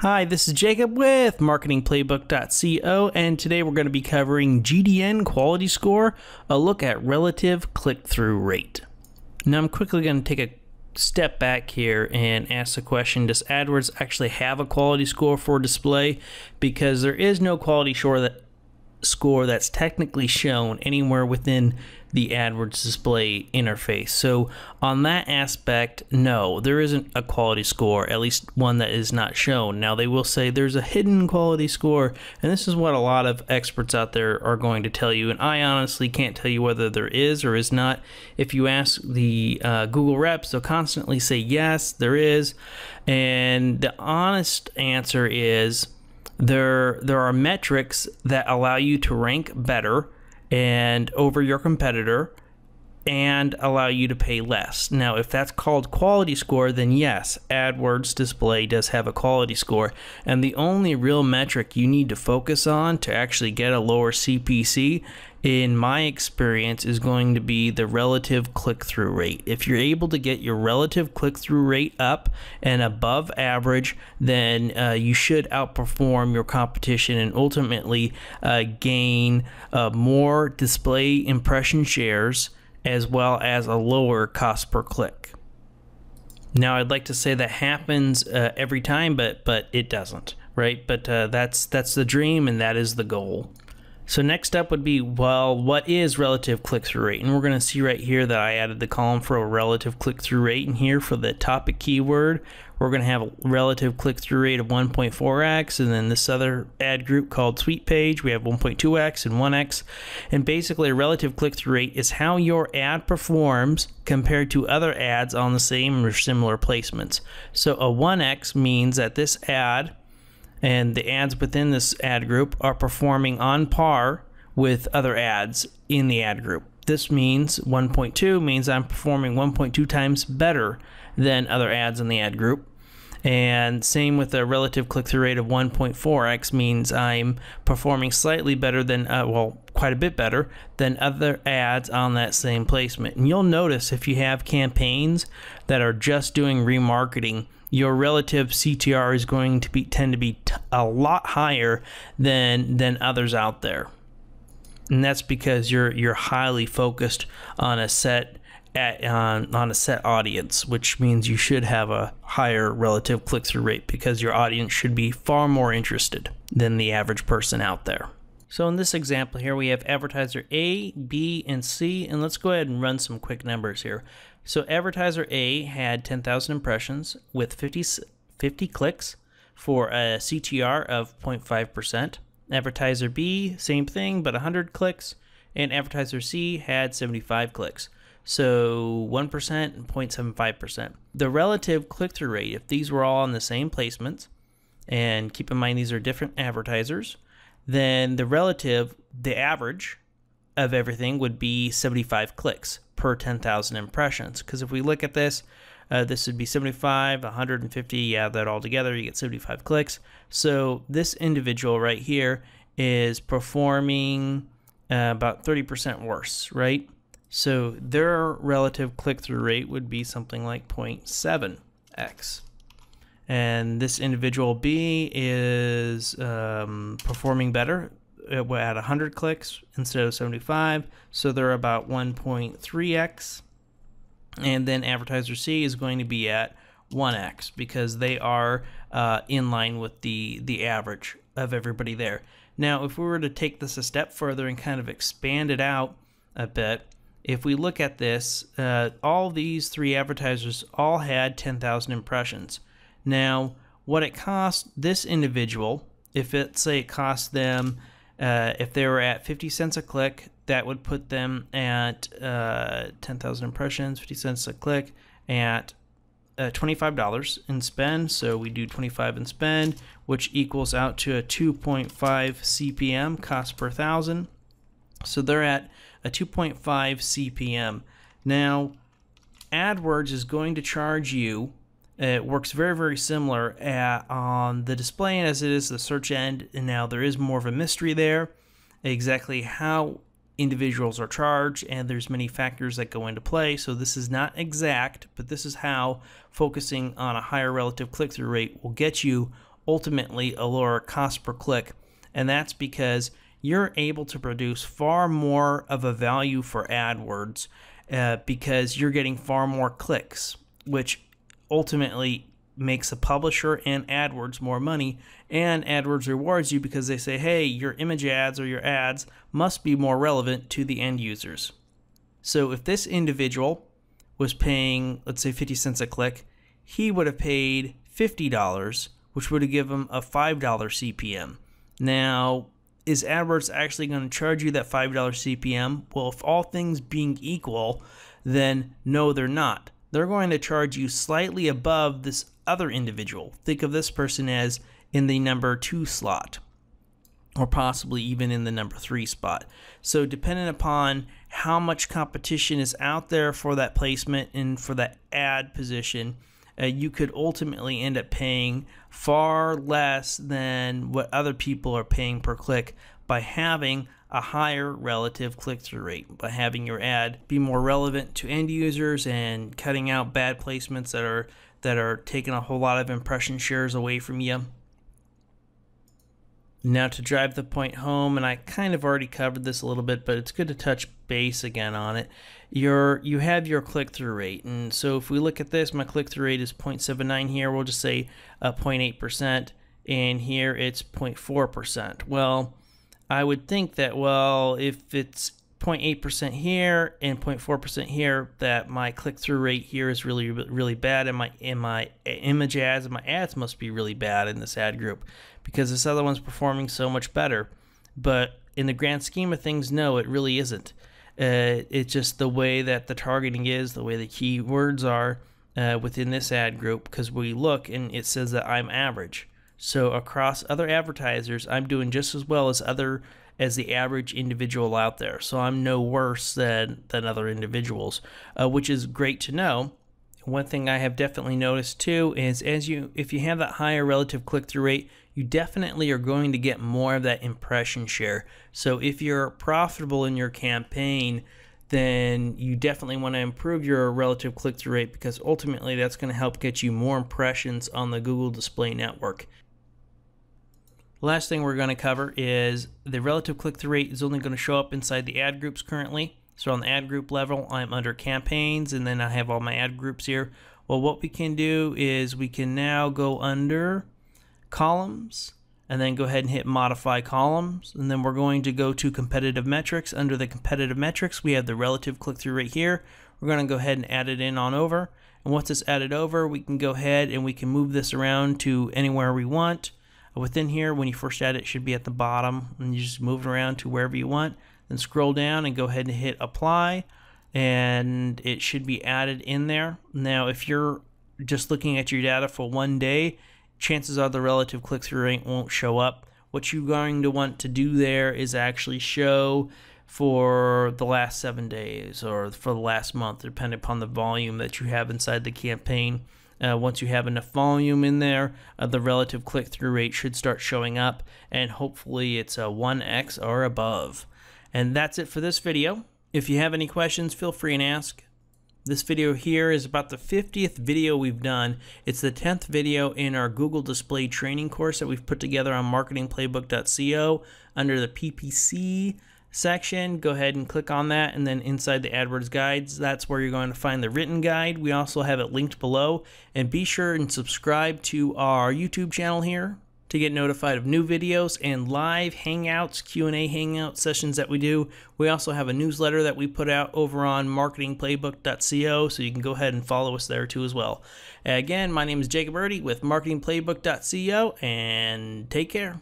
Hi, this is Jacob with marketingplaybook.co, and today we're going to be covering GDN quality score, a look at relative click through rate. Now, I'm quickly going to take a step back here and ask the question Does AdWords actually have a quality score for display? Because there is no quality score that score that's technically shown anywhere within the AdWords display interface. So on that aspect, no, there isn't a quality score, at least one that is not shown. Now they will say there's a hidden quality score, and this is what a lot of experts out there are going to tell you. And I honestly can't tell you whether there is or is not. If you ask the uh, Google reps, they'll constantly say yes, there is. And the honest answer is there there are metrics that allow you to rank better and over your competitor and allow you to pay less. Now, if that's called quality score, then yes, AdWords display does have a quality score. And the only real metric you need to focus on to actually get a lower CPC in my experience, is going to be the relative click through rate. If you're able to get your relative click through rate up and above average, then uh, you should outperform your competition and ultimately uh, gain uh, more display impression shares as well as a lower cost per click. Now, I'd like to say that happens uh, every time, but but it doesn't, right? But uh, that's that's the dream, and that is the goal. So next up would be, well, what is relative click-through rate? And we're going to see right here that I added the column for a relative click-through rate. And here for the topic keyword, we're going to have a relative click-through rate of 1.4x. And then this other ad group called Sweet Page, we have 1.2x and 1x. And basically a relative click-through rate is how your ad performs compared to other ads on the same or similar placements. So a 1x means that this ad and the ads within this ad group are performing on par with other ads in the ad group. This means 1.2 means I'm performing 1.2 times better than other ads in the ad group. And same with a relative click through rate of 1.4x means I'm performing slightly better than, uh, well, quite a bit better than other ads on that same placement. And you'll notice if you have campaigns that are just doing remarketing, your relative CTR is going to be tend to be a lot higher than than others out there. And that's because you're you're highly focused on a set at, on, on a set audience, which means you should have a higher relative click through rate because your audience should be far more interested than the average person out there. So in this example here, we have advertiser A, B, and C, and let's go ahead and run some quick numbers here. So advertiser A had 10,000 impressions with 50, 50 clicks for a CTR of 0.5%. Advertiser B, same thing, but 100 clicks. And advertiser C had 75 clicks. So 1% and 0.75%. The relative click through rate, if these were all on the same placements, and keep in mind these are different advertisers, then the relative, the average of everything would be 75 clicks per 10,000 impressions. Because if we look at this, uh, this would be 75, 150, yeah, that all together, you get 75 clicks. So this individual right here is performing uh, about 30% worse, right? So their relative click-through rate would be something like 0.7x. And this individual B is um, performing better at 100 clicks instead of 75, so they're about 1.3x. And then advertiser C is going to be at 1x because they are uh, in line with the, the average of everybody there. Now, if we were to take this a step further and kind of expand it out a bit, if we look at this, uh, all these three advertisers all had 10,000 impressions. Now, what it cost this individual, if it say it cost them uh, if they were at 50 cents a click, that would put them at uh, 10,000 impressions, 50 cents a click, at uh, $25 in spend. So we do 25 in spend, which equals out to a 2.5 CPM cost per thousand. So they're at a 2.5 CPM. Now, AdWords is going to charge you it works very, very similar at, on the display as it is the search end. And now there is more of a mystery there, exactly how individuals are charged, and there's many factors that go into play. So this is not exact, but this is how focusing on a higher relative click-through rate will get you ultimately a lower cost per click. And that's because you're able to produce far more of a value for AdWords uh, because you're getting far more clicks, which ultimately makes a publisher and AdWords more money. And AdWords rewards you because they say, hey, your image ads or your ads must be more relevant to the end users. So if this individual was paying, let's say, 50 cents a click, he would have paid $50, which would have given him a $5 CPM. Now, is AdWords actually going to charge you that $5 CPM? Well, if all things being equal, then no, they're not. They're going to charge you slightly above this other individual. Think of this person as in the number two slot, or possibly even in the number three spot. So, depending upon how much competition is out there for that placement and for that ad position, uh, you could ultimately end up paying far less than what other people are paying per click by having a higher relative click through rate, by having your ad be more relevant to end users and cutting out bad placements that are that are taking a whole lot of impression shares away from you. Now to drive the point home, and I kind of already covered this a little bit, but it's good to touch base again on it. Your you have your click through rate, and so if we look at this, my click through rate is 0.79 here. We'll just say uh, 0.8 percent, and here it's 0.4 percent. Well, I would think that well, if it's 0.8% here and 0.4% here that my click-through rate here is really really bad and my and my image ads and my ads must be really bad in this ad group because this other one's performing so much better. But in the grand scheme of things no it really isn't. Uh, it's just the way that the targeting is the way the keywords are uh, within this ad group because we look and it says that I'm average. So across other advertisers I'm doing just as well as other as the average individual out there. So I'm no worse than, than other individuals, uh, which is great to know. One thing I have definitely noticed too is as you if you have that higher relative click-through rate, you definitely are going to get more of that impression share. So if you're profitable in your campaign, then you definitely want to improve your relative click-through rate because ultimately that's going to help get you more impressions on the Google Display Network. Last thing we're going to cover is the relative click-through rate is only going to show up inside the ad groups currently. So on the ad group level, I'm under campaigns and then I have all my ad groups here. Well, what we can do is we can now go under columns and then go ahead and hit modify columns. And then we're going to go to competitive metrics. Under the competitive metrics, we have the relative click-through rate here. We're going to go ahead and add it in on over. And once it's added over, we can go ahead and we can move this around to anywhere we want within here, when you first add it, it should be at the bottom, and you just move it around to wherever you want. Then scroll down and go ahead and hit apply, and it should be added in there. Now, if you're just looking at your data for one day, chances are the relative click-through rate won't show up. What you're going to want to do there is actually show for the last seven days or for the last month, depending upon the volume that you have inside the campaign. Uh, once you have enough volume in there, uh, the relative click through rate should start showing up, and hopefully it's a 1x or above. And that's it for this video. If you have any questions, feel free and ask. This video here is about the 50th video we've done. It's the 10th video in our Google Display training course that we've put together on marketingplaybook.co under the PPC section, go ahead and click on that. And then inside the AdWords guides, that's where you're going to find the written guide. We also have it linked below. And be sure and subscribe to our YouTube channel here to get notified of new videos and live hangouts, Q&A hangout sessions that we do. We also have a newsletter that we put out over on marketingplaybook.co, so you can go ahead and follow us there too as well. Again, my name is Jacob Erdy with marketingplaybook.co, and take care.